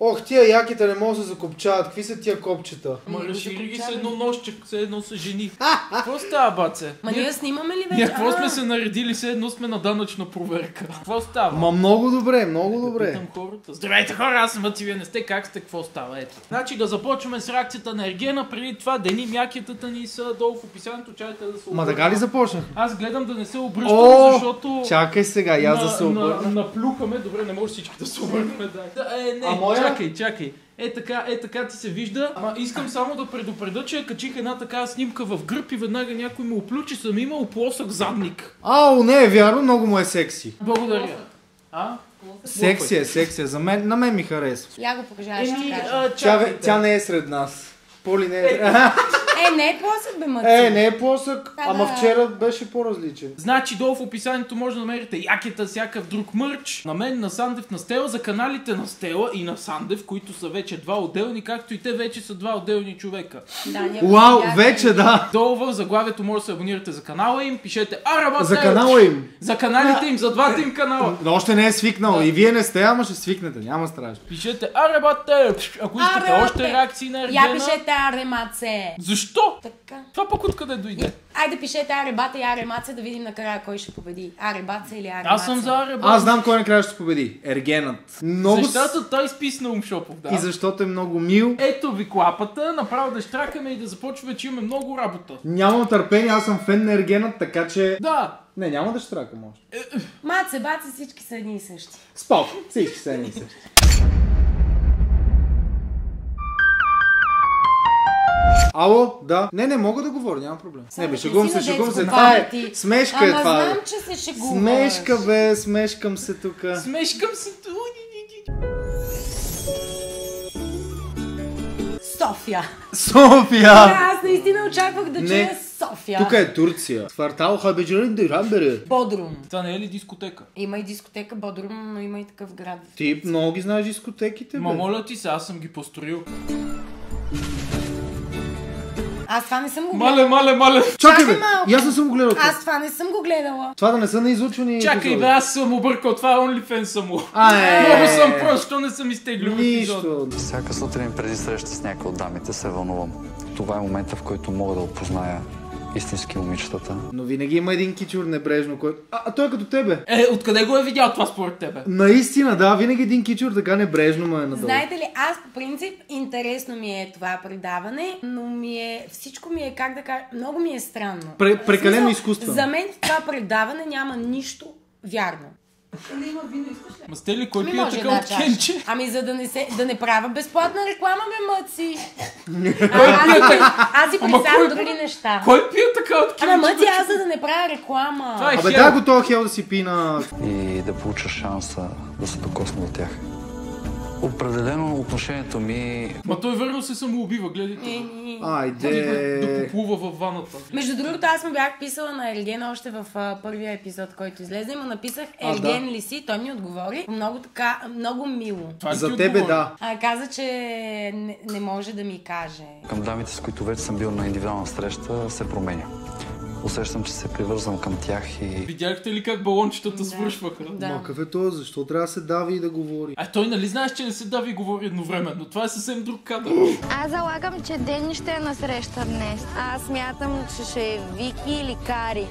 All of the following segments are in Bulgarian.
Ох, тия яките не могат да се закопчават. Какви са тия копчета? Ма Ами, разшири ги се закопчаваме. едно нощче, все едно са жени. Какво става, баце? Ма ние снимаме ли вече? Ние какво сме се наредили, все едно сме на данъчна проверка. Какво става? Ма много добре, много добре. Питам хората. Здравейте хора, аз съм Мъци, вие не сте, как сте, какво става? Ето. Значи да започваме с реакцията на Ергена, преди това Дени мякетата ни са долу в описанието, чайте да се Ма обърна. така ли започнах? Аз гледам да не се обръщам, защото... чакай сега, аз да се на, обърна. наплюхаме, добре, не може всички да се обърнем, да. да е, не? Чакай, чакай. Е така, е така ти се вижда. Ама искам само да предупредя, че качих една такава снимка в гръб и веднага някой ме оплю, че съм имал плосък задник. Ау, не е вярно, много му е секси. Благодаря. А? Секси е, секси е. За мен, на мен ми харесва. Я го покажа, ще Еми, кажа. Тя, тя не е сред нас. Поли не е. Е, не е плосък, бе, мъци. Е, не е плосък, Да, ама да. вчера беше по-различен. Значи долу в описанието може да намерите якета, всякакъв друг мърч. На мен, на Сандев, на Стела, за каналите на Стела и на Сандев, които са вече два отделни, както и те вече са два отделни човека. Да, Вау, видяхме. вече да. Долу в заглавието може да се абонирате за канала им, пишете Араба За канала им. За каналите им, за двата им канала. Но още не е свикнал. И вие не сте, ама ще свикнете. Няма страшно. Пишете Арабате! Ако искате още реакции на Я Ергена. пишете аремаце. Защо? Така. Това пък откъде дойде? Айде пишете аребата и аремаце да видим накрая кой ще победи. Аребаца или аремаце. Аз съм за Араба. Аз знам кой накрая ще победи. Ергенът. Много с... Защото той спи на Умшопов, да. И защото е много мил. Ето ви клапата, направо да штракаме и да започваме, че имаме много работа. Нямам търпение, аз съм фен на Ергенът, така че... Да, Не, няма да штракам още. Маце, баце, всички са едни и същи. Спок, всички са едни и същи. Ало, да. Не, не мога да говоря, няма проблем. Не, бе, шегувам се, шегувам се. Това е смешка е Ама това. знам, бе. че се шегуваш. Смешка, бе, смешкам се тук. смешкам се. София. София! Аз наистина очаквах да Не. чуя София. Тук е Турция. Квартал Хабеджерин Дирамбере. Бодрум. Това не е ли дискотека? Има и дискотека Бодрум, но има и такъв град. Ти много ги знаеш дискотеките, Ма бе. моля ти се, аз съм ги построил. Аз това не съм го гледала. Мале, мале, мале. Чакай, бе! Малко. И аз не съм го гледал. това. Аз това не съм го гледала. Това да не са на излучвани Чакай бе, аз съм объркал, това е OnlyFans само. А, е. Много съм прост, що не съм изтеглил. Нищо. Всяка сутрин преди среща с някой от дамите се вълнувам. Това е момента, в който мога да опозная истински момичетата. Но винаги има един кичур небрежно, който... А, а той е като тебе. Е, откъде го е видял това според тебе? Наистина, да, винаги един кичур така небрежно ме е надолу. Знаете ли, аз по принцип интересно ми е това предаване, но ми е, всичко ми е, как да кажа, много ми е странно. Пре- прекалено изкуствено. За мен в това предаване няма нищо вярно. Ма сте ли, кой пие така от кенче? Ами за да не, се, да не правя безплатна реклама, ме мъци. А, аз, аз си Ама представям кой- други неща. Кой пие така от Ама кенче? мъци, аз за да не правя реклама. Е Абе, дай го този хел да си пи на... и да получа шанса да се докосна до тях. Определено отношението ми Ма той верно се самоубива, гледайте. Е, го. ни. Да Айде... поплува във ваната. Между другото, аз му бях писала на Ерген още в а, първия епизод, който излезе. Му написах А, Ерген да. ли си? Той ми отговори. Много така, много мило. Това За тебе отговори? да. А, каза, че не, не може да ми каже. към дамите, с които вече съм бил на индивидуална среща, се променя. Усещам, че се привързвам към тях и Видяхте ли как балончетата свършваха? Да. Ма какъв е той? Защо трябва да се дави и да говори? А той нали знаеш, че не се дави и говори едновременно? Това е съвсем друг кадър. Аз залагам, че Дени ще е насреща днес. Аз смятам, че ще е Вики или Кари.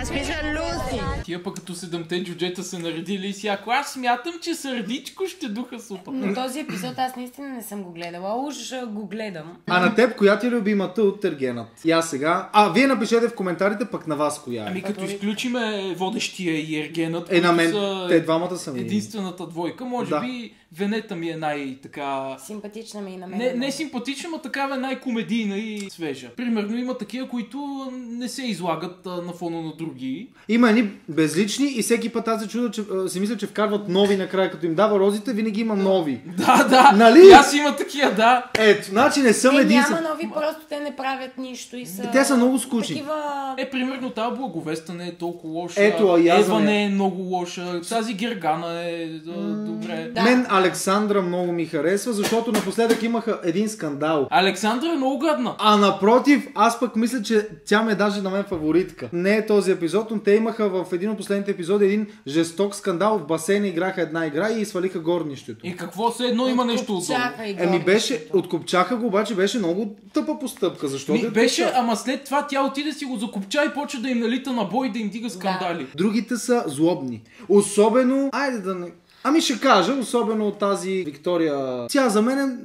Аз мисля Люси. Тия пък като седемте джуджета се наредили и сяко. Аз смятам, че сърдичко ще духа супа. Но този епизод аз наистина не съм го гледала. Уж го гледам. А на теб, коя ти е любимата от Тергенът? И аз сега... А, вие напишете в коментарите пък на вас коя е. Ами като изключиме водещия и ергенът, Е, на мен, са те двамата са ми. единствената двойка, може Да. би Венета ми е най-така... Симпатична ми и на мен. Не, не симпатична, но такава е най-комедийна и свежа. Примерно има такива, които не се излагат а, на фона на други. Има едни безлични и всеки път аз се чуда, че а, си мисля, че вкарват нови накрая, като им дава розите, винаги има нови. Да, да. Нали? И аз има такива, да. Ето, значи не съм Е, единствен. няма нови, просто те не правят нищо и са... Те са много скучни. Такива Е, примерно тази благовеста не е толкова лоша. Ето, а Ева не е много лоша. Тази Гергана е а, добре. Да. Мен Александра много ми харесва, защото напоследък имаха един скандал. Александра е много гадна. А напротив, аз пък мисля, че тя ме е даже на мен фаворитка. Не е този епизод, но те имаха в един от последните епизоди един жесток скандал. В басейна играха една игра и свалиха горнището. И какво се едно има нещо? Чакай, Еми беше, откопчаха го, обаче беше много тъпа постъпка. Защо Ми, да беше, ама след това тя отиде си го закопча и почва да им налита на бой, да им дига скандали. Другите са злобни. Особено, айде да не... Ами ще кажа, особено от тази Виктория. Тя за мен е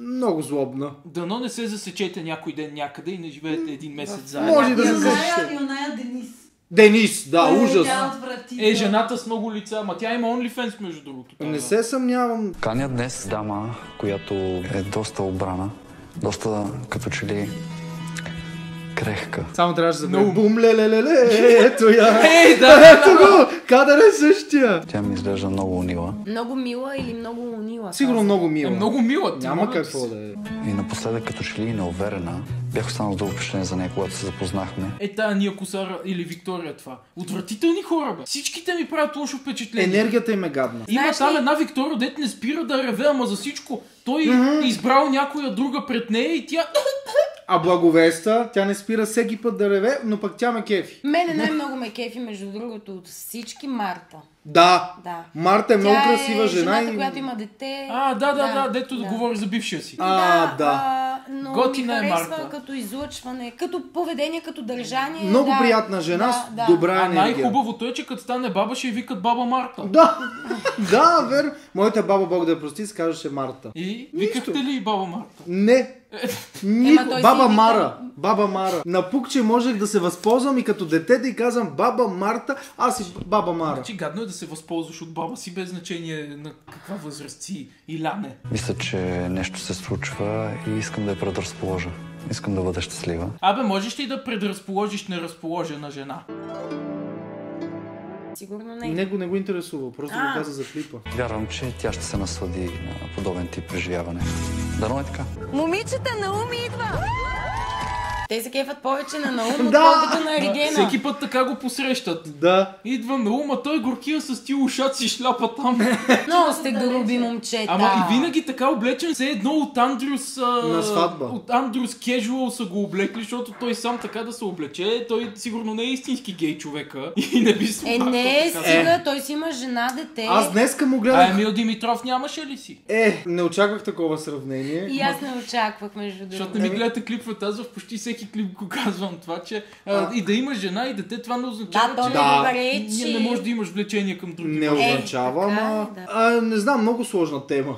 много злобна. Дано не се засечете някой ден някъде и не живеете един месец заедно. Може да се защите. и оная Денис. Денис, да, ужас. Тя отврати. Е, жената с много лица, ма тя има OnlyFans между другото. Не тази. се съмнявам. Каня днес дама, която е доста обрана, доста като че ли крехка. Само трябваше да бъде бум ле ле ле ле, ето я. Ей, да, да, Ето го, кадър е същия. Тя ми изглежда много унила Много мила или много унила? Сигурно много Е мила. много мила. ти Няма какво да е. и напоследък като че ли неуверена. Бях останал с дълго впечатление за нея, когато се запознахме. Е, тая Ния Косара или Виктория това. Отвратителни хора, бе. Всичките ми правят лошо впечатление. Енергията им е гадна. Има Знаеш там ли- една Виктория, дет не спира да реве, ама за всичко. Той е избрал някоя друга пред нея и тя... А благовеста, тя не спира всеки път да реве, но пък тя ме кефи. Мене най-много ме кефи, между другото, от всички Марта. Да. Да. Марта е много Тя красива е жена жената, и... която има дете. А, да, да, да, дето да говори за бившия си. А, да. А, но Готина е ми харесва Марта. като излъчване, като поведение, като държание. Много да, приятна жена да, с да. добра А енергия. най-хубавото е, че като стане баба, ще викат баба Марта. Да, да, верно. Моята баба Бог да я прости, се казваше Марта. И викахте ли баба Марта? Не. Ема Нико... той си Баба вика- Мара. Баба Мара. Напук, че можех да се възползвам и като дете да й казвам баба Марта, аз си баба Мара. Значи гадно е да се възползваш от баба си без значение на каква възраст си и ляне. Мисля, че нещо се случва и искам да я предразположа. Искам да бъда щастлива. Абе, можеш ли да предразположиш неразположена жена? Сигурно не. Него не го интересува, просто го каза за клипа. Вярвам, че тя ще се наслади на подобен тип преживяване. Дано е така. Момичета, Науми идва! Те се кефат повече на Наум, Да. отколкото на Регена. Всеки път така го посрещат. Да. Идва на ума, той горкия с ти ушат си шляпа там. Много сте груби момчета. Ама и винаги така облечен, все едно от Андрюс... А, На сватба. От Андрюс Кежуал са го облекли, защото той сам така да се облече, той сигурно не е истински гей човека. И не би се Е, не е стига, той си има жена, дете. Аз днеска му А гледах. Емил Димитров нямаше ли си? Е, не очаквах такова сравнение. И аз не очаквах, между Защото другото. не ми гледате клиповете, аз в почти всеки клип го казвам това, че а, и да има жена и дете, това не означава, Да, че Да. добре, че... не можеш да имаш влечение към други. Не означава, така ама... е, да. А, не знам, много сложна тема.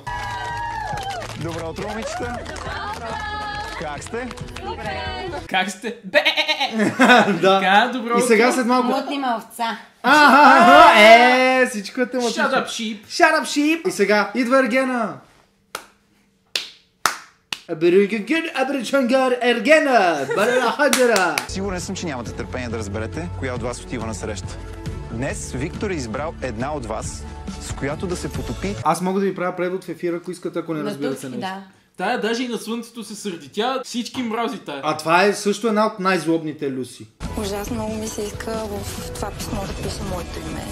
Добро утро, момичета! Как сте? Как сте? Бе! да. Така, добро И сега след малко... Млътни малца. Аха, е, всичко е Shut тематично. up, sheep! Shut up, sheep! И сега идва Ергена. Аберигагин, Аберичангар, Ергена, Барахандера. Сигурен съм, че нямате търпение да разберете коя от вас отива на среща. Днес Виктор е избрал една от вас, с която да се потопи Аз мога да ви правя превод в ефира, ако искате, ако не На разбирате нещо. да. Тая даже и на слънцето се сърди. Тя всички мрази тая. А това е също една от най-злобните Люси. Ужасно много ми се иска в това писмо да пиша моето име.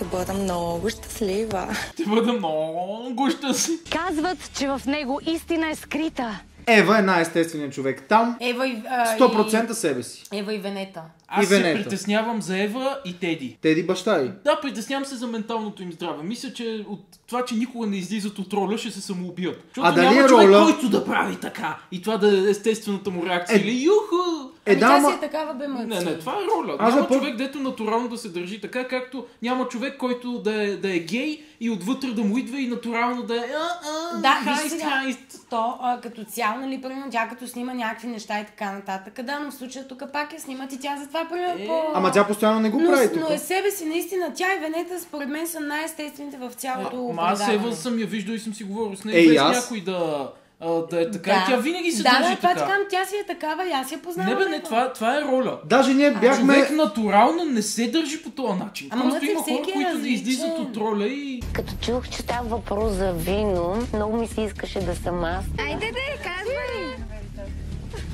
Ще бъда много щастлива. Ще бъда много щастлив. Казват, че в него истина е скрита. Ева е най-естественият човек. Там Ева и... а, 100% себе си. И... Ева и Венета. Аз И се Венета. притеснявам за Ева и Теди. Теди баща й. Да, притеснявам се за менталното им здраве. Мисля, че от това, че никога не излизат от роля, ще се самоубият. Защото А дали няма е човек, роля? който да прави така. И това да е естествената му реакция. Е, Или юху! Е, ами да, тя си е такава бе мъци. Не, не, това е роля. Аз няма за по- човек, дето натурално да се държи така, както няма човек, който да е, да е гей и отвътре да му идва и натурално да е а, а, Да, хайст, сега, хайст. то а, като цяло, нали, примерно, тя като снима някакви неща и така нататък, да, но в случая тук пак я снимат и тя затова примерно Е. по... Ама тя постоянно не го но, прави но тук. е себе си, наистина, тя и Венета според мен са най-естествените в цялото Ма аз. Ева съм я виждал и съм си говорил с нея, Е, без аз. някой да, а, да е така. Да. И тя винаги се да, държи да, така. така, тя си е такава и аз я познавам. Не бе, не, това, това е роля. Даже ние бяхме... Човек натурално не се държи по този начин. Ама Просто има хора, е които различен. излизат от роля и... Като чух, че става въпрос за вино, много ми се искаше да съм аз. Айде де, казвай!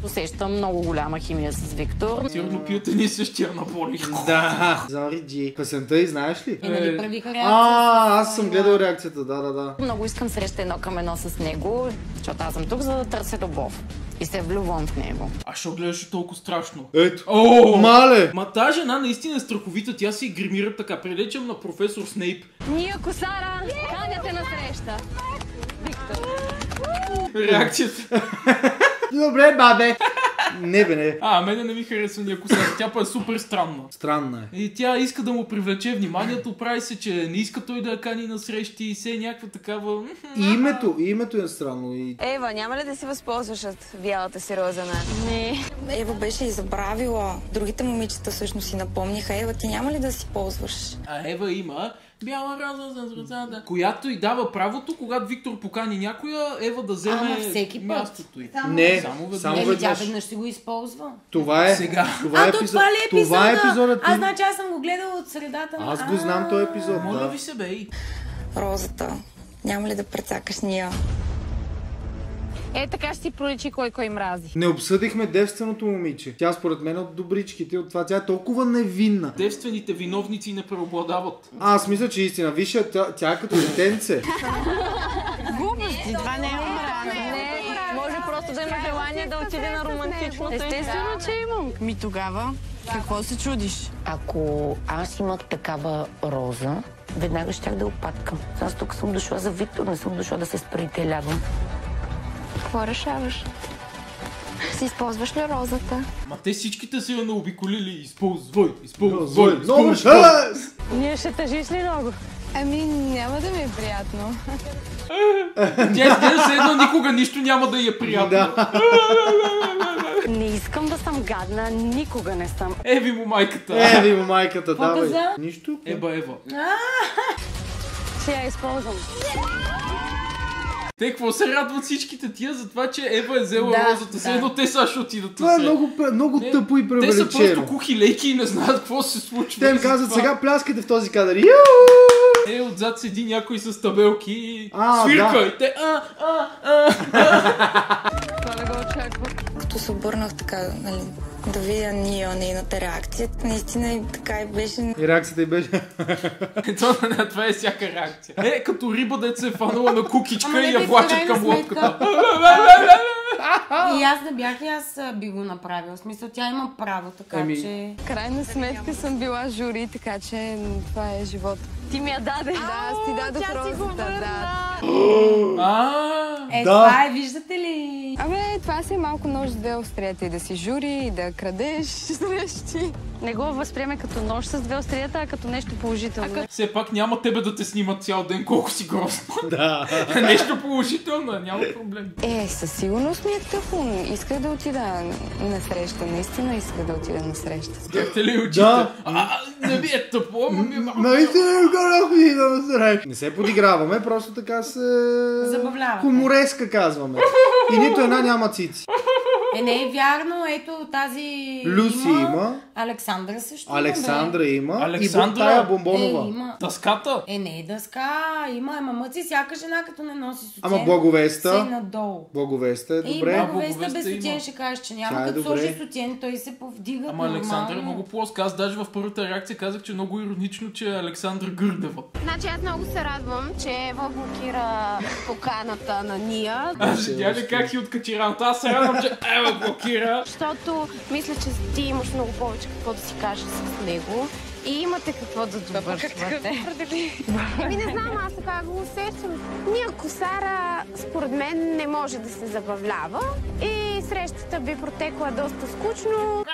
Усещам много голяма химия с Виктор. Сигурно пиете ни същия наполи. Да. Зори Джи. Песента и знаеш ли? Е, нали Е. правиха реакция? А, аз съм гледал реакцията, да, да, да. Много искам среща едно към едно с него, защото аз съм тук за да търся любов. И се влюбвам в него. А що гледаш толкова страшно? Ето. О! Мале! Ма тази жена наистина е страховита, тя си гримира така. Прилечам на професор Снейп. Ния Косара, каняте на среща. Реакцията. Добре, бабе. Не бе, не. А, мене не ми харесва ния коса. Тя па е супер странна. Странна е. И тя иска да му привлече вниманието, прави се, че не иска той да я кани на срещи и се е някаква такава... И името, и името е странно. И... Ева, няма ли да си възползваш от бялата си розана? Не. Ева беше и забравила. Другите момичета всъщност си напомниха. Ева, ти няма ли да си ползваш? А Ева има бяла роза за розата, която й дава правото, когато Виктор покани някоя, Ева да вземе Ама всеки път. мястото й. Не, Само веднъж. само Еми, тя веднъж. веднъж си го използва. Това е. Сега. Това е а, то епизод. това ли е епизода? Това е епизодът. Аз Ти- значи аз съм го гледала от средата на... Аз го знам този епизод. Моля Да. ви се, бей. Розата. Няма ли да прецакаш ния? Е, така ще си проличи кой кой мрази. Не обсъдихме девственото момиче. Тя според мен е от добричките, от това тя е толкова невинна. Девствените виновници не преобладават. Аз мисля, че истина. Виж, тя, тя е като детенце. Глупости, това не е може просто да има желание да отиде на романтичното. Естествено, че имам. Ми тогава, какво се чудиш? Ако аз имах такава роза, веднага щях да опаткам. Аз тук съм дошла за Виктор, не съм дошла да се спрителявам. Какво решаваш? Си използваш ли розата? Ма те всичките са я наобиколили. Използвай, използвай, използвай. Ние ще тъжиш ли много? Ами, няма да ми е приятно. Тя изглежда се едно никога нищо няма да й е приятно. Не искам да съм гадна, никога не съм. Еви му майката. Е, ви му майката, давай. Нищо. Еба, Ева. Ще я използвам. Те какво се радват всичките тия за това, че Ева е взела Да, розата. Да. едно те са ще отидат Това е много, много Не, тъпо и Те са просто превеличено. кухи лейки и не знаят какво се случва. Те им казват сега пляскате в този кадър. Е, отзад седи някой с табелки и А, свирка. да. И те, а, а, а. Това не го очаквах. Като се обърнах така, нали, да видя ния, нейната реакция, наистина и така и беше... И реакцията й беше... Ето, не, това е всяка реакция. Е, като риба, дет се е фанала на кукичка и я влачат към лодката. И аз не бях и аз би го направила. В смисъл, тя има право, така Ами- че... Крайна сметка съм била жури, така че това е живот. Ти ми я даде. Да, аз ти дадох розата, да. А, Е, Да. това е, виждате ли? Абе, това си е малко нож с две острията и да си жури, и да крадеш срещи. Не го възприеме като нож с две острията, а като нещо положително. все пак няма тебе да те снимат цял ден, колко си грозно. Да. Нещо положително, няма проблем. Е, със сигурност ми е тъпо. Исках да отида на среща. Наистина исках да отида на среща. Бяхте ли очите? Да. А, не ми е тъпо, ама ми е малко. Наистина го и да насреща. Не се подиграваме, просто така се... Забавляваме. Хумореска казваме. И нито една няма цици. Е, не е вярно. Ето тази Люси има. Александра също има, Александра има. Александра? И тая бомбонова. Е, има. Дъската? Е, не е дъска. Има, ама мъци всяка жена, като не носи сутен. Ама Благовеста? Се надолу. Благовеста е Е, добре. Благовеста Благовеста без сутен има. ще кажеш, че няма. Е Като добре. сложи сутен, той се повдига Ама Александър е нормално. много плоска. Аз даже в първата реакция казах, че е много иронично, че е Александър Гърдева. Значи аз много се радвам, че Ева блокира поканата на Ния, Аз видя ли как си откачи раната? Аз се радвам, че Ева блокира. защото мисля, че ти имаш много повече какво да си кажеш с него. И имате какво да довършвате. Еми не знам, аз така го усещам. Ния Косара, според мен, не може да се забавлява. И срещата би протекла доста скучно.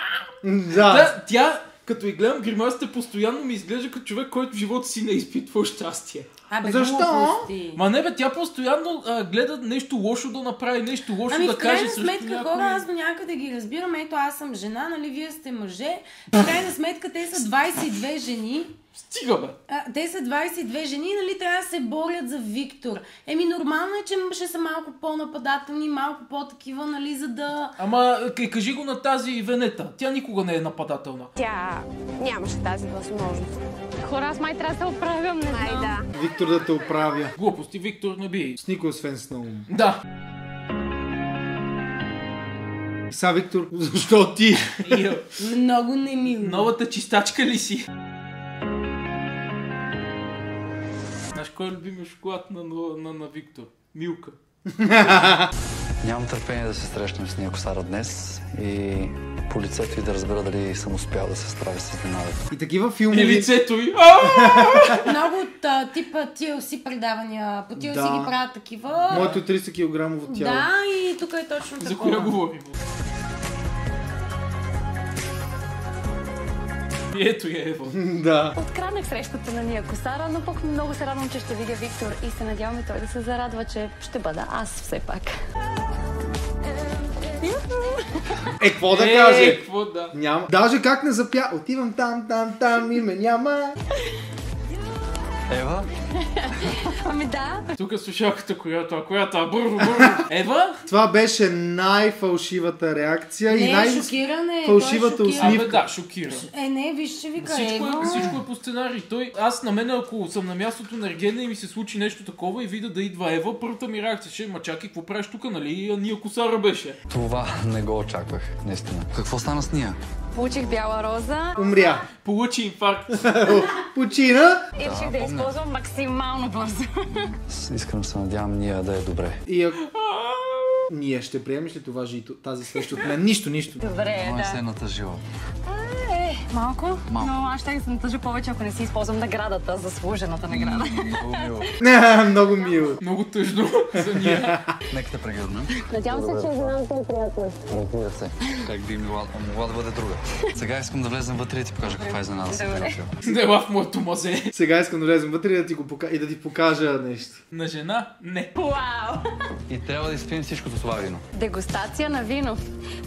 Да. Да, тя, като и гледам гримасите, постоянно ми изглежда като човек, който в живота си не е изпитвал щастие. Абе, Защо? глупости. Ма не бе, тя постоянно а, гледа нещо лошо да направи, нещо лошо Ами да в каже крайна срещу сметка някой. хора, аз до някъде ги разбирам. Ето аз съм жена, нали вие сте мъже. В крайна сметка те са 22 жени. Стига бе. А, те са 22 жени, нали трябва да се борят за Виктор. Еми нормално е, че ще са малко по-нападателни, малко по-такива, нали, за да... Ама кажи го на тази Венета. Тя никога не е нападателна. Тя нямаше тази възможност. Хора, аз май трябва да се оправям, не знам. да. Виктор да те оправя. Глупости, Виктор не би. С никой освен с Наум. Да. Са, Виктор, защо ти? Йо, Много немило. Новата чистачка ли си? Знаеш кой е любимия шоколад на, на, на, на Виктор? Милка. Нямам търпение да се срещнем с Ния Косара днес и по лицето и да разбера дали съм успял да се справя с изненадата. И такива И филмови... лицето й. Много от типа TLC предавания. По TLC Да. ги правят такива. Моето 300 кг тяло. Да, и тук е точно За такова. коя говорим? И ето я Ева. да. Откраднах срещата на Ния Косара, но пък много се радвам, че ще видя Виктор и се надявам и той да се зарадва, че ще бъда аз все пак. Е, какво да Е, каже? какво да? Няма. Даже как не запя. Отивам там, там, там и ме няма. Ева? Ами да. Тук е слушалката, която, а която, а бърво, бърво. Ева? Това беше най-фалшивата реакция и Не, най- шокиране. фалшивата е. Абе усмивка. да, шокира. Е, не, виж, че вика Всичко Ева. е, всичко е по сценарий. Той, аз на мен, ако съм на мястото на Ергена и ми се случи нещо такова и видя да идва Ева, първата ми реакция ще е, ма чакай, какво правиш тук, нали? А Ния Косара беше. Това не го очаквах, наистина. Какво стана с Ния? Получих бяла роза Умря. Получи инфаркт. Почина. и реших да я използвам максимално бързо. С- Искрено се надявам Ния да е добре. И ако... Ние ще приемеш ли това жито, тази свещ от мен? Нищо, нищо. Добре, Това е да. сцената жива. Е, малко, Малко. но аз ще се натъжа повече, ако не си използвам наградата, заслужената награда. Много мило. Не, много мило. Много тъжно за Ния. Нека те прегърна. Надявам се, че изненадата е приятна. Разбира се. Как би могла, могла да бъде друга. Сега искам да влезем вътре и да ти покажа каква е изненада си Добре. приготвил. Дела в моето мазе. Сега искам да влезем вътре и да ти, го пока... и да ти покажа нещо. На жена? Не. Вау! И трябва да изпием всичкото това вино. Дегустация на вино.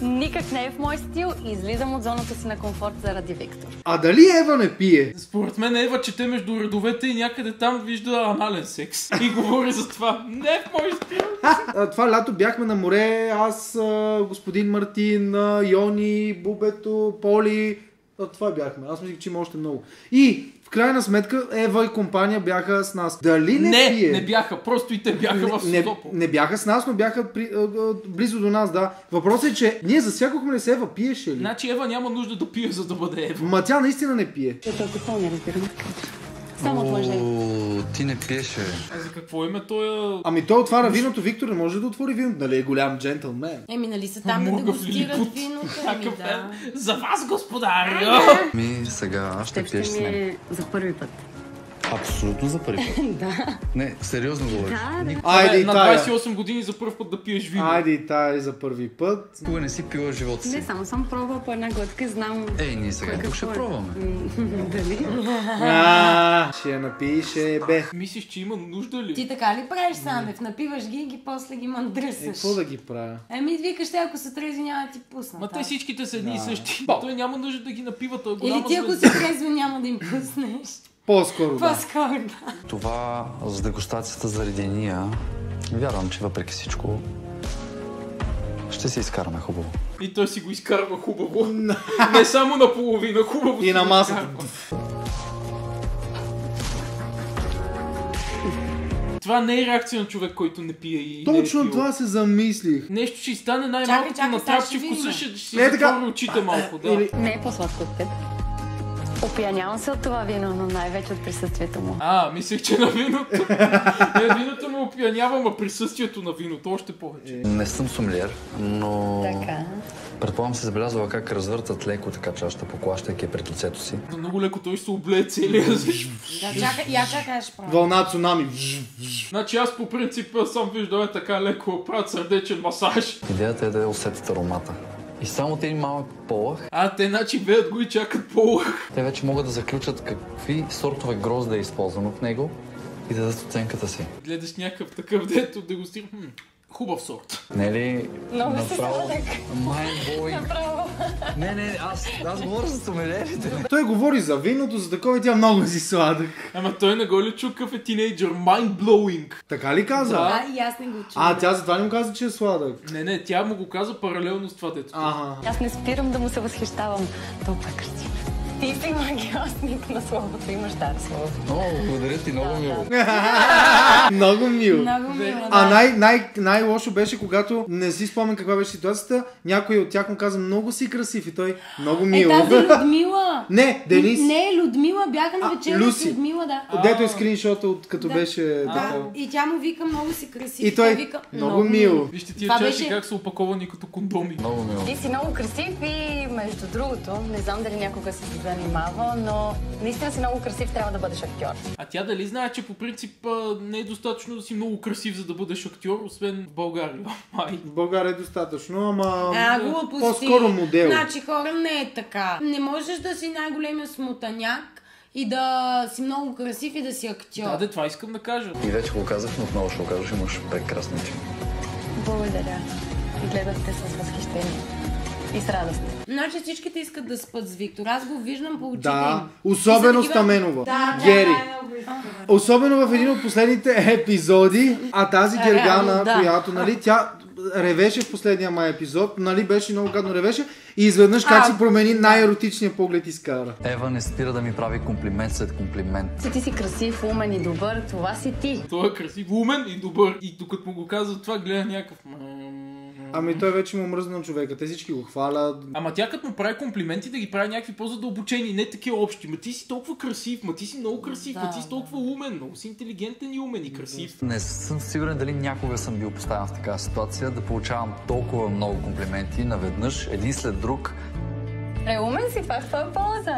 Никак не е в мой стил и излизам от зоната си на комфорт заради Виктор. А дали Ева не пие? Според мен Ева чете между редовете и някъде там вижда анален секс. И говори за това. Не е в мой стил. Това лято бяхме на море, аз, господин Мартин, Йони, Бубето, Поли. А, това бяхме. Аз мислих, че има още много. И крайна сметка Ева и компания бяха с нас. Дали не, Не, пие? не бяха. Просто и те бяха в не, Созопол. не бяха с нас, но бяха при, а, а, близо до нас, да. Въпросът е, че ние засякохме ли се Ева, пиеше ли? Значи Ева няма нужда да пие, за да бъде Ева. Ма тя наистина не пие. Ето алкохол не разбирам. Само. О, ти не пиеше. А за какво име той? Ами той отваря виното, Виктор не може да отвори виното, нали е голям джентълмен.Еми, нали са там да дегустират виното? Еми, Такъв да. е. За вас, господари! Ми, сега аз ще пиеш с ми него. е за първи път. Абсолютно за първи път. Да. Не, сериозно говориш. Да, да. Айде и на тая. 28 години за първ път да пиеш вино. Айде и тая за първи път. Кога не си пила живота си. Не, само съм пробвала по една глътка и знам... Ей, ние сега тук ще е. пробваме. Дали? Ще я напише, бе. Мислиш, че има нужда ли? Ти така ли правиш, Сандев? Напиваш ги и ги после ги Е, мандръсаш. какво да ги правя? Еми, викаш, те ако са трезви, няма да ти пуснат. Ма а? те всичките са едни и същи. Той няма нужда да ги напива, той е Или ти ако си трезви, няма да им пуснеш. По-скоро, да. По-скоро, да. Това с дегустацията заради Ния, вярвам, че въпреки всичко ще си изкараме хубаво. И той си го изкарва хубаво. Не само наполовина, хубаво И на масата. Това не е реакция на човек, който не пие и не е Точно това се замислих. Нещо ще стане най-малкото на чакай, трап, сега че ще вкуса ще, ще си Е, така. очите малко. Да. Или... Не е по-сладко от теб. Опиянявам се от това вино, но най-вече от присъствието му. А, мислех, че на виното. не, виното ме опиянява, ма присъствието на виното още повече. Не съм сомлиер, но Така. предполагам се забелязва как развъртат леко така чашата, поклащайки я пред лицето си. Но много леко той се облее целия. Да, чакай, я чакай, ще правя. Вълна цунами. значи аз по принцип съм виждал е така леко правят сърдечен масаж. Идеята е да усетят аромата. И само от един малък полъх, А, те значи веят го и чакат полъх. те вече могат да заключат какви сортове грозда е използвано в него и да дадат оценката си. Гледаш някакъв такъв, дето дегустира. Хубав сорт. Не е ли Много направо blowing? Направо. Не, не, аз, аз говоря за сомелерите. Той говори за виното, за такова и тя много си сладък. Ама той не го ли чу какъв е тинейджър? Mind blowing. Така ли каза? Да. А, и аз не го чуя. А, тя затова не му каза, че е сладък. Не, не, тя му го каза паралелно с това дето. Ага. Аз не спирам да му се възхищавам. Толкова е красив. Ти си магиосник на словото, имаш дар слово. Много благодаря ти, много мило. Много мило. Много мило, А най- най- най-лошо беше, когато не си спомням каква беше ситуацията, някой от тях му каза много си красив и той много Е, мило. тази Людмила. Не, Денис. Не, Людмила, бяха на вечеря Люси. с Людмила, да. Дето е скриншота от като Да. беше Да, така. и тя му вика много си красив. И той, вика, много мило. Вижте тия Това чаши беше- как са опаковани като кондоми. Много мило. Ти си много красив и между другото, не знам дали някога си занимавал, но наистина си много красив, трябва да бъдеш актьор. А тя дали знае, че по принцип не е достатъчно да си много красив, за да бъдеш актьор, освен в България? Май. В България е достатъчно, ама А, глупости. по-скоро модел. Значи хора не е така. Не можеш да си най-големия смутаняк и да си много красив и да си актьор. Да, де, това искам да кажа. И вече го казах, но отново ще го кажа, имаш прекрасни очи. Благодаря. И гледахте с възхищение. И с радост. Значи всичките искат да спят с Виктор. Аз го виждам по очите Да, им. особено такива- Стаменова. Да, Гери. да, да. Особено в един от последните епизоди, а тази Е, Гергана, да. която, нали, тя ревеше в последния май епизод, нали, беше много гадно ревеше и изведнъж как А. си промени най-еротичния поглед изкара. Ева не спира да ми прави комплимент след комплимент. Ти, ти си красив, умен и добър, това си ти. Той е красив, умен и добър. И докато му го казва това, гледа някакъв... Ами той вече му мръзна на човека, те всички го хвалят. Ама тя като му прави комплименти да ги прави някакви по-задълбочени, не такива общи. Ма ти си толкова красив, ма ти си много красив, Да, ма ти си толкова умен, много си интелигентен и умен и красив. Не съм сигурен дали някога съм бил поставен в такава ситуация да получавам толкова много комплименти наведнъж, един след друг. Е, умен си, това е в твоя полза.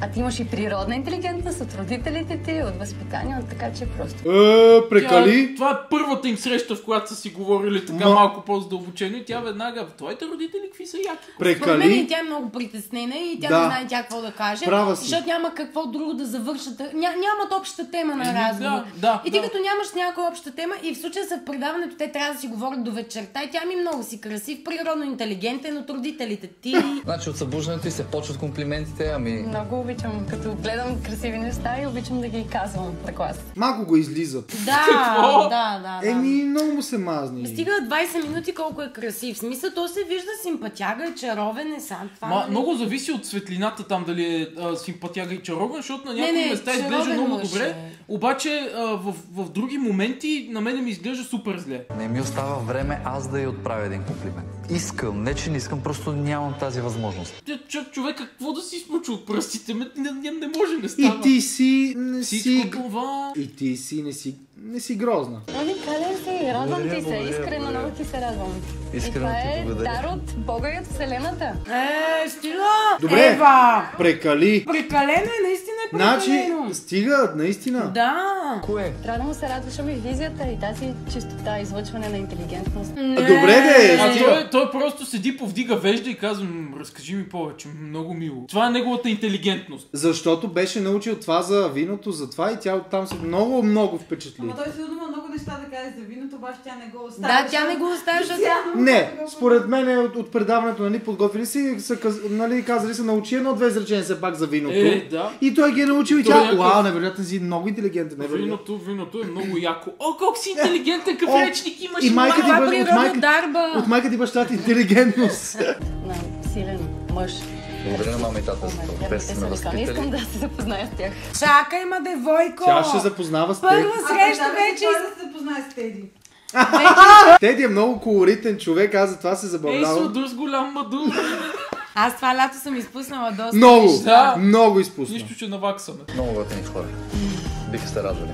А ти имаш и природна интелигентност от родителите ти, от възпитание, от така че просто... Е, прекали. Тя, това е първата им среща, в която са си говорили така Ма- малко по-задълбочено и тя веднага, твоите родители какви са яки? Според мен и Прекали. тя е много притеснена и тя Да. не знае тя какво да каже. Права си. Защото няма какво друго да завършат. Ня, нямат обща тема на Еми, разговор. да, да, и ти да. като нямаш някаква обща тема и в случая са в предаването, те трябва да си говорят до вечерта и тя ми много си красив, природно интелигентен от родителите ти. Значи от събуждането и се почват комплиментите, ами... Много обичам, като гледам красиви неща и обичам да ги казвам на клас. Малко го излизат. да, Какво? да, да, да. Еми, много му се мазни. Стига 20 минути колко е красив. В смисъл, то се вижда симпатяга и чаровен е сам. Това Ма, нали? много зависи от светлината там дали е а, симпатяга и чаровен, защото на някои не, места изглежда много мъж добре, е. обаче а, в, в други моменти на мен ми изглежда супер зле. Не ми остава време аз да й отправя един комплимент. Искам, не че не искам, просто нямам тази възможност. Чак човека, какво да си измуча от пръстите? Не, не, не може, не И става. ти си... Не си... Всичко това... И ти си не си... Не си грозна. Уникален си, радвам ти се, благодаря, искрено благодаря. много ти се радвам. Искрено и това ти е благодаря. дар от Бога и от Вселената. Е, стига! Добре. Ева! Прекали. Прекалено е, наистина е Значи, прекалено. стига, наистина. Да. Кое? Трябва да му се радваш ами визията и тази чистота, излъчване на интелигентност. Не. Добре де, А стига. той, той просто седи, повдига вежда и казва, «М, разкажи ми повече, много мило. Това е неговата интелигентност. Защото беше научил това за виното, за това и тя оттам се много, много впечатли. Ама той сигурно има много неща да каже за виното, обаче тя не го оставя. Да, тя не го оставя, защото... Не, според мен е от, от предаването, нали, подготвили си, са, нали, казали са научи едно-две изречения все пак за виното. Е, да. И той ги е научил и тя, някакъв- вау, невероятно си много интелигентен. Невероятно. Виното, виното е много яко. О, колко си интелигентен, какъв речник имаш. И майка ти е от майка, дарба. от майка ти баща ти интелигентност. На силен мъж. Благодаря на мама и тата за това. Те Те са ме не искам възпитали. да се запозная с тях. Чакай, ма девойко! Тя ще запознава с теб. Първа среща вече... Той да се запознае с Теди. Теди е много колоритен човек, аз за това се Ей, забавлявам. сладур с голям мадур. Аз това лято съм изпуснала доста Много, Да. много изпусна. Нищо, че наваксаме. Много готини хора. Биха се радвали.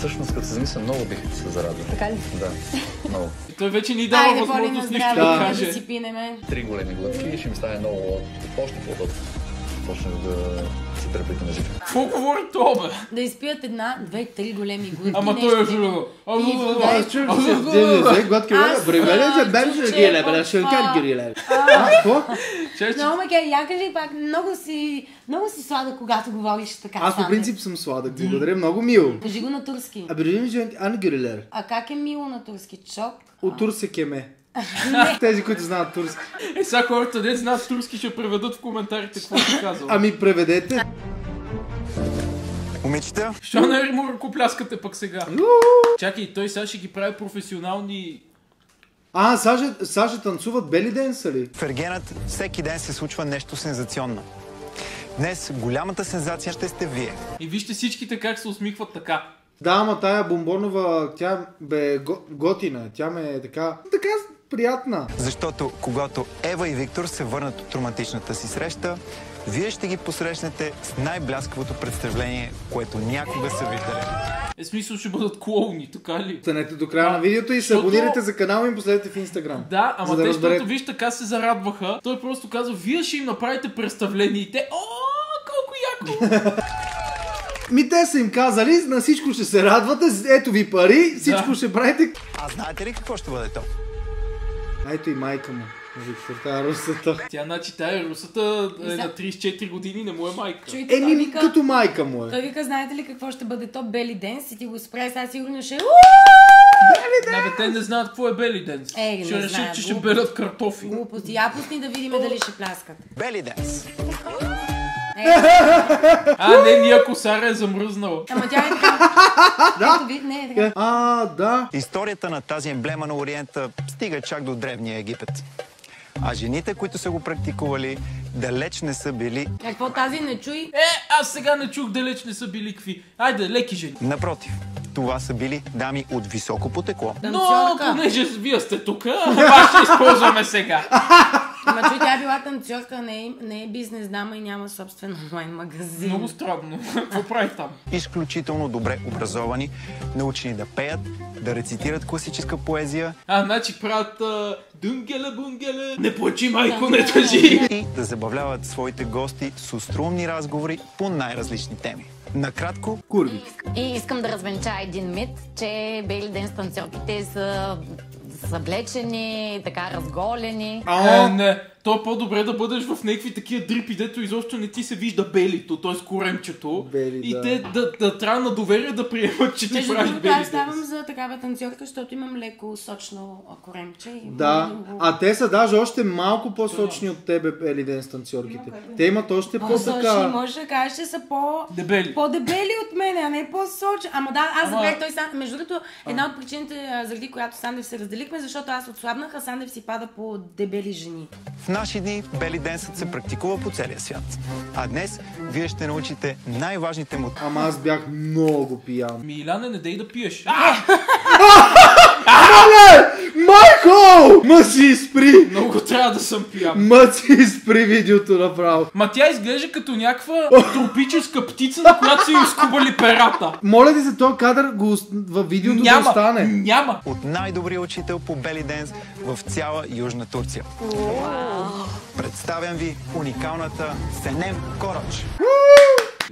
Всъщност, като се замисля, много биха се зарадвали. Така ли? Да, много. Той вече ни дава Айде, възможност нищо да да каже. си пинеме. Три големи глътки и ще ми стане много още по-удобно. Почнах да се треплите на езика. Какво говори то, бе? Да изпият една, две, три големи глътки. Ама той е вода. Аз чух, че се гладки Аз, Бревеле а, за бем чух, ще че ги е. А, какво? Много ме. Я кажи пак, много си, много си сладък, когато говориш така. Аз по принцип съм сладък, благодаря, много мило. Кажи го на турски. А бери ми че. А как е мило на турски? Чок? От Турсекеме. Тези, които знаят турски. Е, сега хората, де знаят турски, ще преведат в коментарите какво ти казва. Ами преведете. Момичета, Що не му ръкопляскате пък сега? Чакай, той сега ще ги прави професионални... А, Саша, Саша танцуват бели денса ли? в Ергенът всеки ден се случва нещо сензационно. Днес голямата сензация ще сте вие. И вижте всичките как се усмихват така. Да, ама тая бомбонова, тя бе го- готина. Тя ме е така, така приятна. Защото когато Ева и Виктор се върнат от романтичната си среща, вие ще ги посрещнете с най-бляскавото представление, което някога са виждали. Е смисъл ще бъдат клоуни, така ли? Останете до края на видеото и се Защото- абонирайте за канала и последете в Инстаграм. Да, ама да те, разберете. защото виж така се зарадваха. Той просто казва, вие ще им направите представление и те, о, колко яко! Ми те са им казали, на всичко ще се радвате, ето ви пари, всичко Да. ще правите. А знаете ли какво ще бъде то? А ето и майка му. Виктор, тая русата. Тя, значи, тая русата е на за- 34 години, не му е майка. Чуйте, Еми, вика, като майка му е. той вика, знаете ли какво ще бъде то Бели Денс и ти го спря, сега сигурно ще... Не, бе, те не знаят какво е бели ден. Е, не ще решат, че ще белят картофи. Глупости. Я пусни да видим дали ще пляскат. Бели Денс. Е, А, не, ния косара е замръзнала. ама тя е така. Ето ви, не е така. А, да. Историята на тази емблема на Ориента стига чак до древния Египет. А жените, които са го практикували, далеч не са били. Какво тази не чуй? Е, аз сега не чух далеч не са били какви. Айде, леки жени. Напротив, това са били дами от високо потекло. Но, понеже вие сте тук, това ще използваме сега. Ама чуй, тя е била танцорка, не е, не е бизнес дама и няма собствен онлайн магазин. Много странно. Какво прави там? Изключително добре образовани, научени да пеят, да рецитират класическа поезия А, значи правят а, дунгеле, бунгеле, не плачи, майко, не тъжи. и да забавляват своите гости с острумни разговори по най-различни теми. Накратко, Курви. И искам да развенча един мит, че бели ден с танцорките са съблечени, така разголени. Е, не, то е по-добре да бъдеш в някакви такива дрипи, дето изобщо не ти се вижда белито, т.е. коремчето. Бели, и да. те да, да, трябва на доверие да приемат, че ти правиш бели аз ставам за такава танцорка, защото имам леко сочно коремче. И Да, много- а те са даже още малко по-сочни от тебе, Ели Ден танцорките. Те имат още по-така... може да кажеш, че са по... Дебели. по-дебели от мен, а не по-сочни. Ама да, аз Ама- забравих той Сан... Между другото, една от причините, заради която Сандев се разделихме, защото аз отслабнах, а Сандев си пада по дебели жени. В наши дни бели денсът се практикува по целия свят. А днес вие ще научите най-важните му Ама аз бях много пиян. Миляне, не дей да пиеш. А, Майко! Ма си спри! много трябва да съм пиян. Ма си спри видеото направо. Ма тя изглежда като някаква тропическа птица, на която са изкубали перата. Моля ти се, този кадър го, във видеото да Няма, остане. няма. от най-добрия учител по бели денс в цяла Южна Турция. Представям ви уникалната Сенем Корач.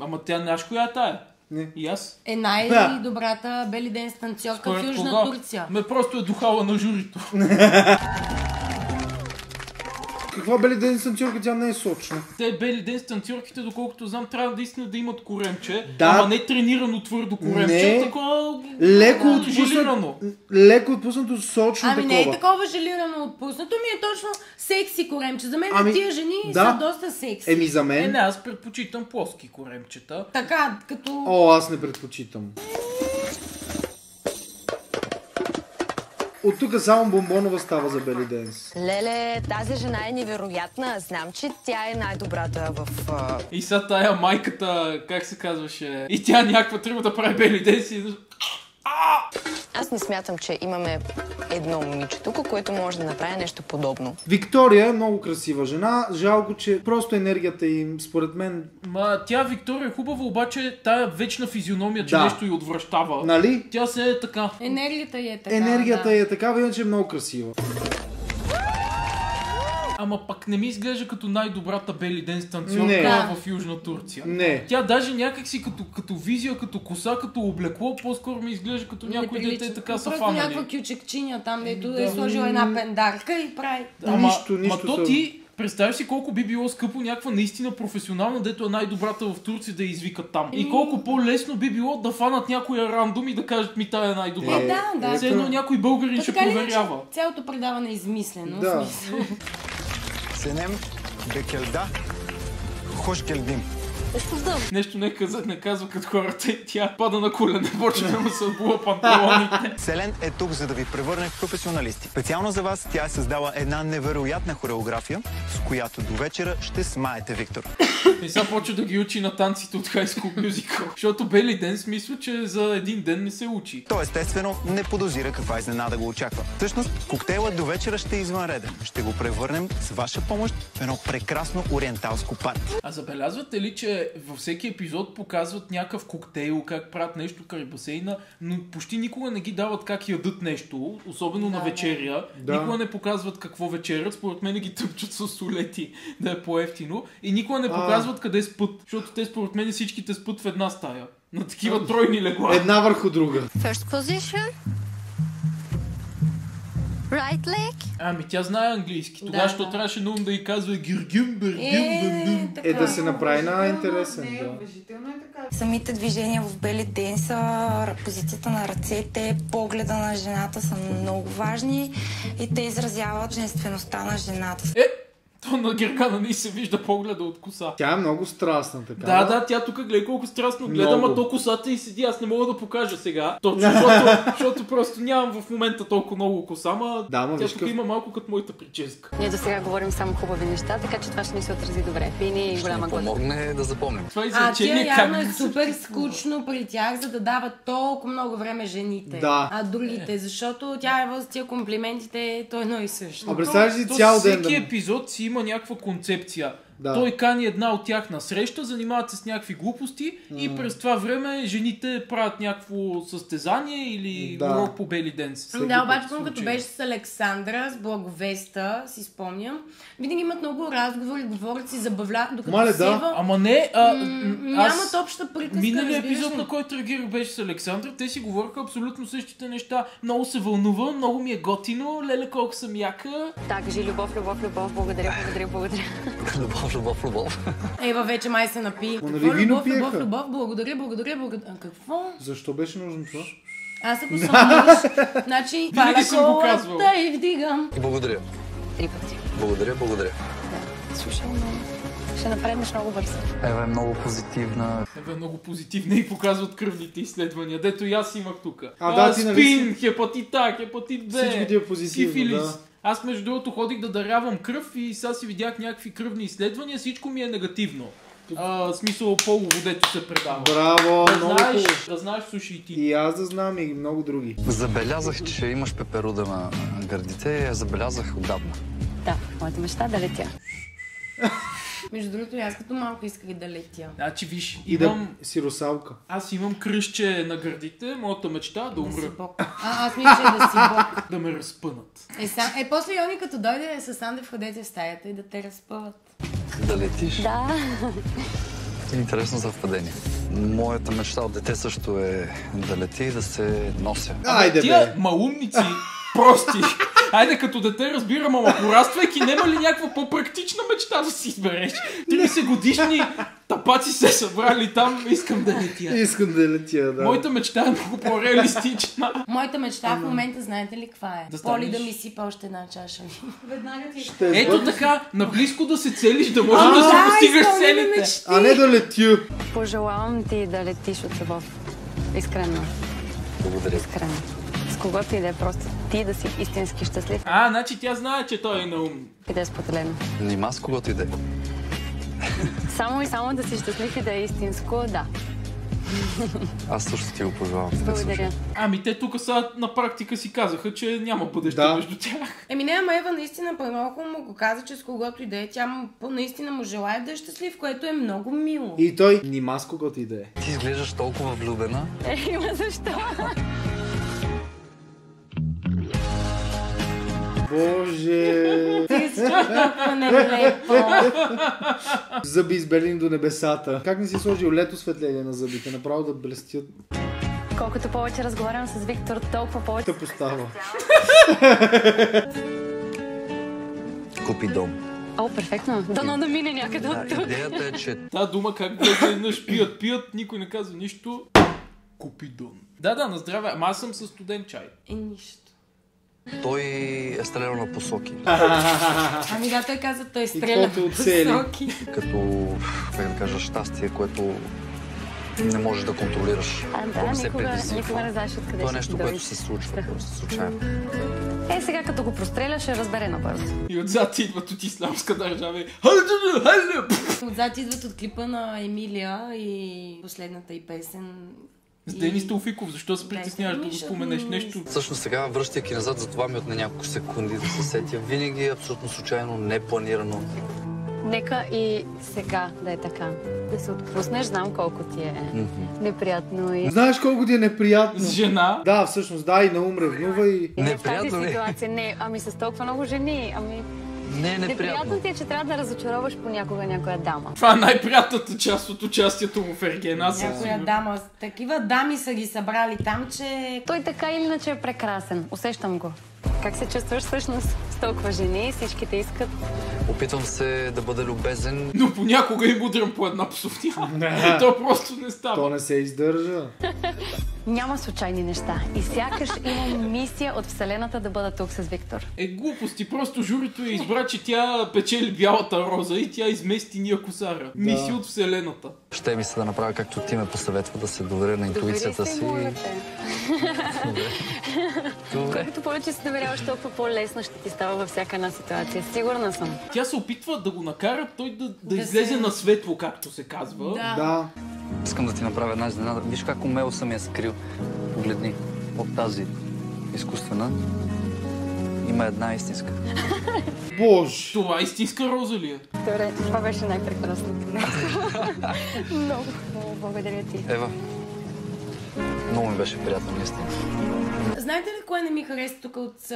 Ама тя знаеш коя е тая? Не. И аз? Е най-добрата бели ден танцорка в Южна? Турция. Ме просто е духала на журито. Каква Бели Ден танцорка, тя не е сочна. Те бели ден танцорките, доколкото знам, трябва наистина да имат коремче. Да. Ама не тренирано твърдо коремче, Не. такова Леко отпуснато, леко отпуснато сочно Ами не е такова. желирано отпуснато, ми е точно секси коремче. За мен Ами, тия жени да. са доста секси. Еми за мен. не, аз предпочитам плоски коремчета. Така, като... О, аз не предпочитам. От тук само бомбонова става за Бели Денс. Леле, тази жена е невероятна. Знам, че тя е най-добрата в... а, И сега тая майката, как се казваше, и тя някаква трябва да прави бели ден си. Аз не смятам, че имаме едно момиче тук, което може да направи нещо подобно. Виктория е много красива жена. Жалко, че просто енергията им, според мен, Ма тя Виктория е хубава, обаче тая вечна физиономия, че Да. нещо й отвръщава. нали? Тя се е така. Енергията й е така, Енергията да. е такава, иначе е много красива. Ама пък не ми изглежда като най-добрата бели ден. Да. в Южна Турция. Не. Тя даже някакси като, като визия, като коса, като облекло, по-скоро ми изглежда като някой дете така са Просто фанали. някаква кючекчиня там, дето е сложила една пендарка и прави. Ама, Нищо, нищо ма то ти, представяш си колко би било скъпо някаква наистина професионална, дето е най-добрата в Турция да я извикат там. И колко по-лесно би било да фанат някоя рандом и да кажат ми тая е най-добра. Е, да, да. Все едно някой българин ще иначе, проверява. Цялото предаване е измислено. Да. Сенем Бекелда Хошгелдим. Нещо не, каза, не казва като хората и тя пада на колене, почва да му се обува панталоните. Селен е тук, за да ви превърне в професионалисти. Специално за вас тя е създала една невероятна хореография, с която до вечера ще смаете Виктор. И сега почва да ги учи на танците от High School Musical. Защото Бели Денс мисля, че за един ден не се учи. Той естествено не подозира каква изненада го очаква. Всъщност, коктейлът до вечера ще е извънреден. Ще го превърнем с ваша помощ в едно прекрасно ориенталско парти. А забелязвате ли, че във всеки епизод показват някакъв коктейл, как правят нещо край басейна, но почти никога не ги дават как ядат нещо, особено на вечеря. Да. Никога не показват какво вечерят, според мен ги тъпчат с солети да е по-ефтино. И никога не А. показват къде спът, защото те според мен всичките спът в една стая. На такива тройни легла. Една върху друга. First position. Right leg. Ами тя знае английски. Тогава, Да, що да. трябваше много да й казва гиргим, бергим, Е. Е да се направи на интересен. Не, Да. уважително е така. Самите движения в бели ден са позицията на ръцете, погледа на жената са много важни и те изразяват женствеността на жената. Е, то на Гергана не й се вижда погледа от коса. Тя е много страстна така. Да, да, тя тук гледа колко страстно гледа, Много. ма то косата и седи. Аз не мога да покажа сега. Точно, защото, защото просто нямам в момента толкова много коса, ма Да, ма тя виж тук какъв- има малко като моята прическа. Ние до сега говорим само хубави неща, така че това ще ни се отрази добре. Пини и голяма глада. Помогне да запомним. Това А тя изречение явно как... е супер скучно при тях, за да дават толкова много време жените. Да. А другите, защото тя е в тия комплиментите, то е едно и също. А представяш ли То цял ден Всеки епизод си има някаква концепция. Да. Той кани една от тях на среща, занимават се с някакви глупости и през това време жените правят някакво състезание или Да. урок по бели ден. Ами Да, обаче помня като беше с Александра, с Благовеста, си спомням. Винаги имат много разговори, говорят си, забавляват, докато Мале, да. сева. Ама не, а, м, аз... Нямат обща приказка, Миналият епизод, на който реагирах, беше с Александър. Те си говориха абсолютно същите неща. Много се вълнува, много ми е готино, леле колко съм яка. Да, кажи любов, любов, любов, благодаря, благодаря, благодаря. любов, любов, любов. Ева вече май се напи. Ма нали Какво вино любов, любов, пиеха? любов, благодаря, благодаря, благодаря. А какво? Защо беше нужно това? Аз ако съм мъж, значи паля съм го казвал. колата и вдигам. И благодаря. Три пъти. Благодаря, благодаря. Слушай, но ще напреднеш много бързо. Ева е много позитивна. Ева е много позитивна и показват кръвните изследвания, дето и аз имах тук. А, да, ти нали Спин, хепатит А, хепатит Б, Всичко ти е позитивно, сифилис. да. Аз между другото ходих да дарявам кръв и сега си видях някакви кръвни изследвания, всичко ми е негативно. А, смисъл полово, дето се предава. Браво, да много знаеш, хубаво. да знаеш, слушай и ти. И аз да знам и много други. Забелязах, че имаш пеперуда на гърдите и я забелязах отдавна. Да, моята мечта е да летя. Между другото, и аз като малко исках да летя. Значи виж, И имам... да си русалка. Аз имам кръщче на гърдите, моята мечта е да Да си умра. бог. А, аз мисля, да си бог. Да ме разпънат. Е, са, е после Йони като дойде с Сандев, ходете в стаята и да те разпъват. Да летиш? Да. Интересно съвпадение. Моята мечта от дете също е да лети и да се нося. Айде Тия бе. малумници, прости. Айде като дете разбирам, ама пораствайки, няма ли някаква по-практична мечта да си избереш? 30 годишни тапаци се събрали там, искам да летя. Искам да летя, да. Моята мечта е много по-реалистична. Моята мечта в момента, знаете ли каква е? Да Поли да ми сипа още една чаша. Веднага ти Ще Ето така, наблизко да се целиш, да можеш да си да, постигаш целите. А не да летя. Пожелавам ти да летиш от любов. Искрено, Благодаря. искрено. С когото и да е просто ти да си истински щастлив А, значи тя знае, че той е наум. и да е споделено. Нима с когото и да е. Само и само да си щастлив и да е истинско, да. Аз също ти го пожелавам. Благодаря. Ами те тук са на практика си казаха, че няма бъдеще Да. между тях. Еми не, ама Ева наистина по малко му го каза, че с когото и да е, тя му, по- наистина му желая да е щастлив, което е много мило. И той нима с когото и да е. Ти изглеждаш толкова влюбена. Е, има защо. Боже! Ти си толкова нелепо. Зъби избелени до небесата. Как не си сложил лето светление на зъбите? Направо да блестят. Колкото повече разговарям с Виктор, толкова повече... Тъпо става. Купи дом. О, перфектно. Дано да мине някъде Да, от тук. идеята е, че Та дума как двете еднъж пият, пият, никой не казва нищо. Купидон. Да, да, на здраве. Ама аз съм със студен чай. Е, нищо. Той е стрелял на посоки. Ами да, той каза, той И стреля оцели. посоки. Като, как да кажа, щастие, което не можеш да контролираш. А, да, Какво се никога, предизвиква. никога не знаеш откъде Това е нещо, което се случва просто случайно. Е, сега като го простреля, ще разбере набързо. И отзад идват от исламска държава! Отзад идват от клипа на Емилия и последната и песен. С И- Денис Тауфиков, защо се притесняваш да го Миша, споменеш нещо? Всъщност сега, връщайки назад, за това ми отне няколко секунди да се сетя. Винаги е абсолютно случайно, непланирано. Нека и сега да е така. Да се отпуснеш, знам колко ти е неприятно и... Знаеш колко ти е неприятно? С жена? Да, всъщност, да, и Наум ревнува и... И не в тази ситуация, не, ами с толкова много жени, ами... Не е Неприятно ти е, че трябва да разочароваш понякога някоя дама. Това е най-приятната част от участието му в Ерген. Аз Някоя дама, такива дами са ги събрали там, че... Той така или иначе е прекрасен. Усещам го. Как се чувстваш всъщност с толкова жени? Всичките искат. Опитвам се да бъда любезен. Но понякога им удрям по една псовня. И то просто не става. То не се издържа. Няма случайни неща. И сякаш имам мисия от Вселената да бъда тук с Виктор. Е глупости, просто журито я избра, че тя печели бялата роза и тя измести ния косара. Мисия от вселената. Ще ми се да направя както ти ме посъветва, да се доверя на интуицията си. Добре. Колкото повече се доверяваш, толкова по-лесно ще ти става във всяка една ситуация. Сигурна съм. Тя се опитва да го накара той да, да, Да излезе се- на светло, както се казва. Да. Искам да ти направя една изненада. Виж как умело съм я скрил. Погледни. От тази изкуствена има една истинска. Боже! Това истинска роза ли е? Добре, това беше най-прекрасното нещо. Много, много благодаря ти. Ева, много ми беше приятно, наистина. Знаете ли кое не ми хареса тук от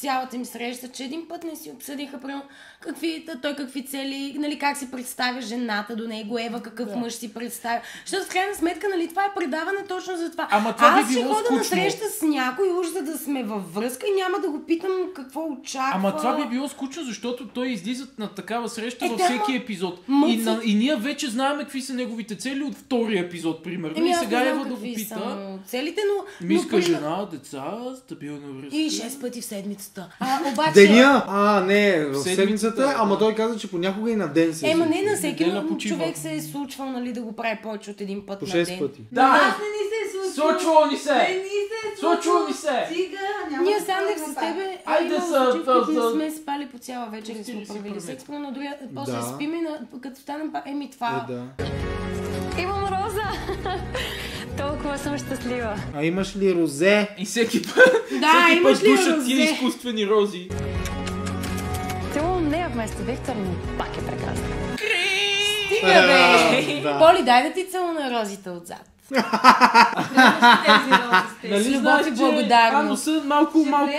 цялата им среща, че един път не си обсъдиха примерно какви, той какви цели, нали, как си представя жената до него, Ева какъв мъж си представя. Защото в крайна сметка, нали, това е предаване точно за това. Ама това би Аз ще хода на среща с някой, уж за да сме във връзка и няма да го питам какво очаква. Ама това би било скучно, защото той излиза на такава среща Е, във да, всеки епизод. ма- И, на, и ние вече знаем какви са неговите цели от втория епизод, примерно. Еми, и сега Ева да го пита. целите, но... Ми но жена, деца, стабилна връзка. И 6 пъти в седмицата. А, обаче... Деня? А, не, в Седмицата, седмицата, ама той каза, че понякога и на ден се Ема не на всеки почива. човек се е случвал, нали, да го прави повече от един път По на 6 ден. пъти. Да, Аз не ни се е случвало. Случвало ни се. Не ни се е Случвало ми се. Стига, няма Ние с Андек правим с тебе Айде са, да, не сме спали по цяла вечер и сме правили секс, но дори после Да. спим и на, като станем еми това. Е, да. Имам роза! Толкова съм щастлива. А имаш ли розе? И всеки път, Да, всеки имаш път ли душат розе? тия изкуствени рози. Целувам нея вместо Виктор, но пак е прекрасна. Стига бе! Да. Поли, дай да ти целуна розите отзад. Нали знаеш, и че благодарност. Ануса малко, малко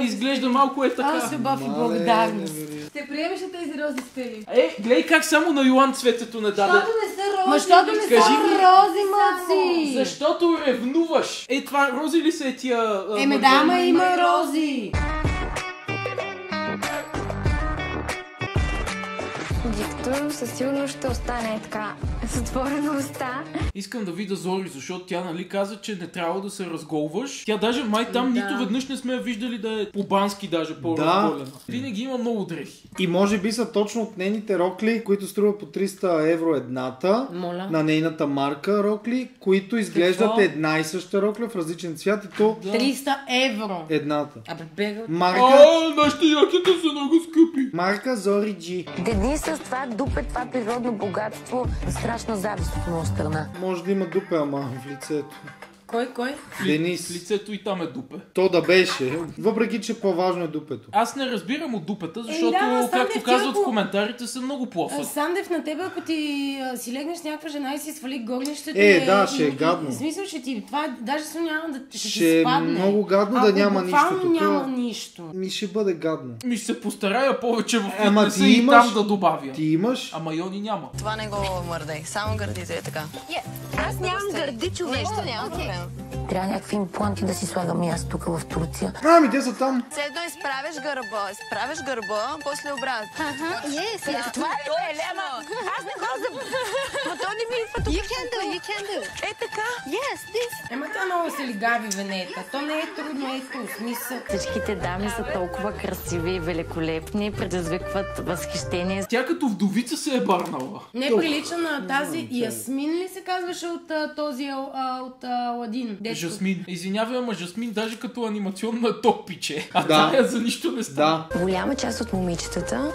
изглежда малко е така. А, с любов и благодарност. Ще приемеш ли тези рози с Фили? Е, гледай как само на Йоан цветето не даде. Защото не са рози. Ма, защото не са рози, мъци! Защото ревнуваш. Е, това рози ли са е тия... Еме да, ама има рози. Виктор със сигурност ще остане така с отворена уста. Искам да видя Зори, защото тя нали каза, че не трябва да се разголваш. Тя даже май там Да. нито веднъж не сме я виждали да е по-бански даже по-разголена. Винаги има много дрехи. И може би са точно от нейните рокли, които струва по 300 евро едната. Моля. На нейната марка рокли, които изглеждат Какво? една и съща рокля в различен цвят и то 300 евро. едната. Абе, бега. Марка, А, нашите яките са много скъпи. марка Зори Джи. Дени с това дупе, това природно богатство, страшна завист от моя страна. Може да има дупе, ама в лицето. Кой, кой? В Денис. лицето и там е дупе. То да беше, въпреки че по-важно е дупето. Аз не разбирам от дупета, защото, да, Сандев, както ти казват в ако- коментарите, са много А, плофа. Сандев, на тебе, ако ти а, си легнеш с някаква жена и си свали горнището... Е, да, и- ще е гадно. В смисъл, ще ти... Това даже се няма да ще, Ще ти е спадне. много гадно да Ако няма буквално нищо тук. няма нищо. Ми ще бъде гадно. Ми ще се постарая повече в Ама фитнеса ти и имаш- там да добавя. Ти имаш? Ама Йони няма. Това не го мърдай, само гърдите е така. Аз нямам гърди, човек. Нищо, няма проблем. up. Трябва някакви импланти да си слагам и аз тук в Турция. Ами, те са там. Все едно изправяш гърба, изправяш гърба, после обратно. Yes, yes. Това е проблема. Аз не го заб... Ма то не ми идва тук. You can do, you can do. Е така. Yes, this. Ема това много се лигави венета. То не е трудно, ето, в смисъл. Всичките дами са толкова красиви и великолепни, предизвикват възхищение. Тя като вдовица се е барнала. Не прилича на тази Ясмин ли се казваше от този от а, Дето Жасмин. Извинявай, ама Жасмин даже като анимационно е топ пиче. А Да. тая за нищо не става. Голяма част от момичетата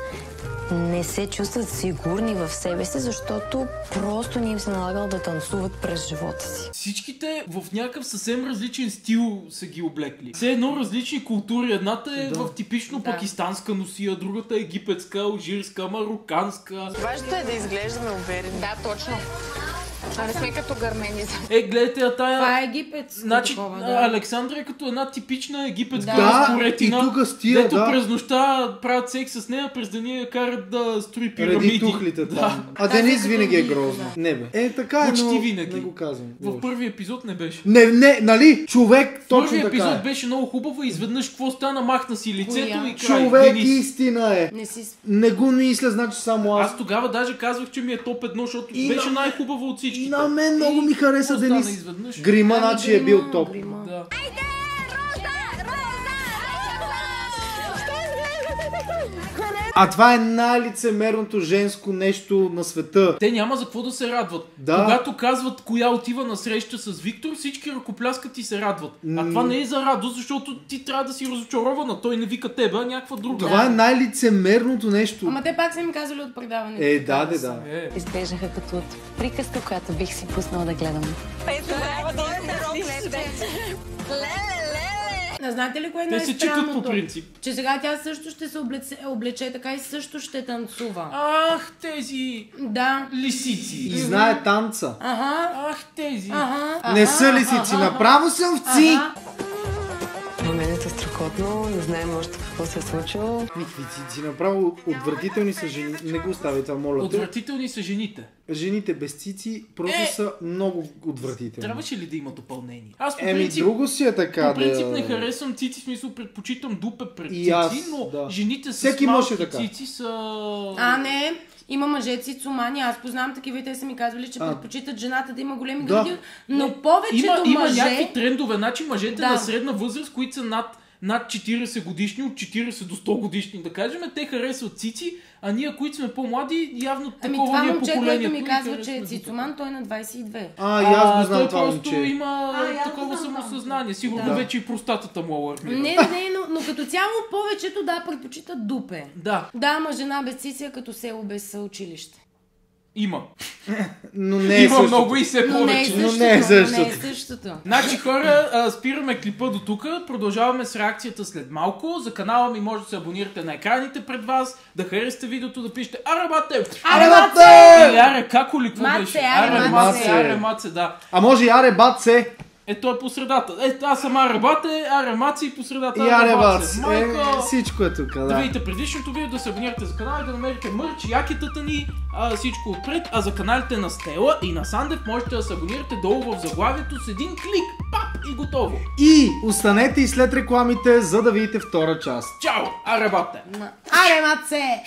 не се чувстват сигурни в себе си, защото просто не им се налагало да танцуват през живота си. Всичките в някакъв съвсем различен стил са ги облекли. Все едно различни култури. Едната е Да. в типично пакистанска носия, другата е египетска, алжирска, мароканска. Важното е да изглеждаме уверени. Да, точно. А не сме като гърмени. Е, гледайте, а тая... Това е египетско Значи, такова, да. Александра е като една типична египетска Да, разпоретина. и тук с тия, дето да. през нощта правят секс с нея, през деня я карат да строи Реди пирамиди. тухлите Да. там. А Денис винаги е грозно. Не бе. Е, така е, Почти но винаги. не го казвам. В първи епизод не беше. Не, не, нали? Човек, точно Първи така епизод е. беше много хубаво и изведнъж какво стана, махна си лицето Коя? и край. Човек Денис. истина е. Не си... Не го мисля, значи само аз. Аз тогава даже казвах, че ми е топ едно, защото И беше на- най-хубаво от всички. На мен много ми хареса Денис. Грима, Ами, значи е бил грима, топ. А това е най-лицемерното женско нещо на света. Те няма за какво да се радват. Да. Когато казват коя отива на среща с Виктор, всички ръкопляскат и се радват. А това не е за радост, защото ти трябва да си разочарована. Той не вика тебе, а някаква друга. Това е най-лицемерното нещо. Ама те пак са ми казали от предаването. Е, да, да, да. Е. Изглеждаха като от приказка, която бих си пуснала да гледам. А знаете ли кое е Те се по принцип. Че сега тя също ще се облече, облече така и също ще танцува. Ах, тези Да. лисици. И знае танца. Ага. Ах, тези. Ага. Не са лисици, ага, направо са овци. ага. На мен е страхотно, не знаем още какво се е случило. Михвицици, направо отвратителни са жени. Не го оставяй това, моля те. Отвратителни са жените. Жените без цици просто Е! са много отвратителни. Трябваше ли да има допълнение? Аз по Еми, принцип, друго си е така. по принцип да... не харесвам цици, в смисъл предпочитам дупе пред И цици, аз, но да. жените с Всеки малки така. цици са... А, не. Има мъже цицомани, аз познавам такива и те са ми казвали, че А. предпочитат жената да има големи Да. гради, но повечето има, има мъже... някакви трендове. Значи мъжете Да. на средна възраст, които са над, над 40 годишни, от 40 до 100 годишни, да кажем, те харесват цици, а ние, които сме по-млади, явно Ами такова това ни е момче, което ми казва, че е цицоман, той е на 22. А, и аз го знам той това просто момче. има А, такова самосъзнание. Сигурно Да. вече и простатата му алармира. Не, не, но, но като цяло повечето да предпочитат дупе. Да, Да, ама жена без цици е като село без училище. Има. Но не е има същото. много и все Но не е повече. Но същото. не е но същото. Не е същото. Значи хора, а, спираме клипа до тук, продължаваме с реакцията след малко. За канала ми може да се абонирате на екраните пред вас, да харесате видеото, да пишете Аре бате! Аре, бате! Или Аре како ли какво беше? аре, маце. Аре маце, да. А може и аре бат се. Е, той е по средата. Е, аз съм Аре бате, Аре маце и по средата И аре бат. маце. Е, всичко е тук, Да да. видите предишното видео, да се абонирате за канала и да намерите мърч, якетата ни, а, всичко отпред. А за каналите на Стела и на Сандев можете да се абонирате долу в заглавието с един клик. Пап! И готово. И останете и след рекламите, за да видите втора част. Чао! Аре бате! Аре, маце!